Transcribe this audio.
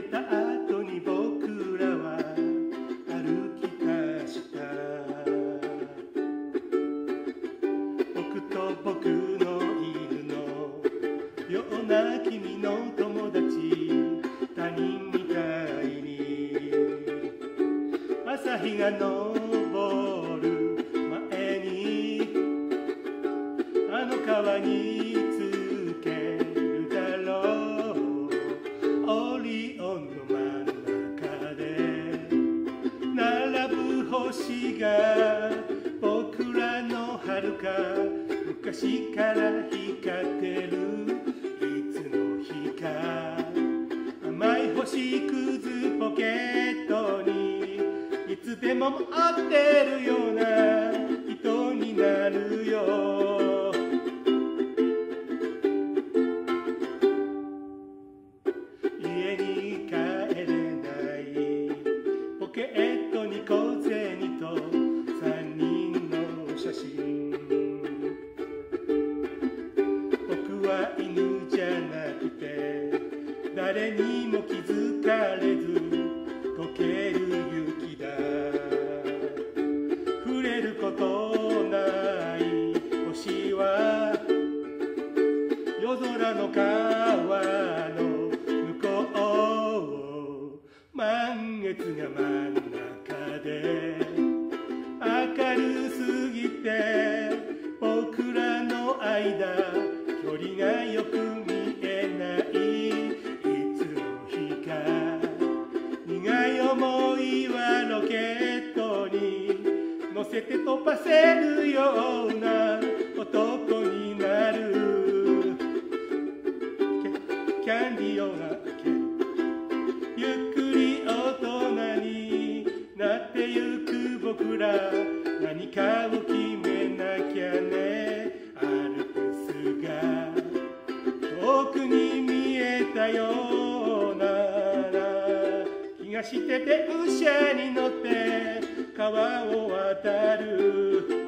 れた後に僕らは歩き出した。僕と僕の犬のような君の友達他人みたいに。朝日が昇る前にあの川に着が僕らの遥か昔から光ってるいつの日か甘い星屑ポケットにいつでも持ってるようなは犬じゃなくて誰にも気づかれず溶ける雪だ。触れることない星は夜空の川の向こう満月が真ん中で。明るすぎて僕らの間せて飛ばせるような男になる。キャンディーを開け。ゆっくり大人になってゆく僕ら何かを決めなきゃね。アルプスが遠くに見えたよ。がして電車に乗って川を渡る。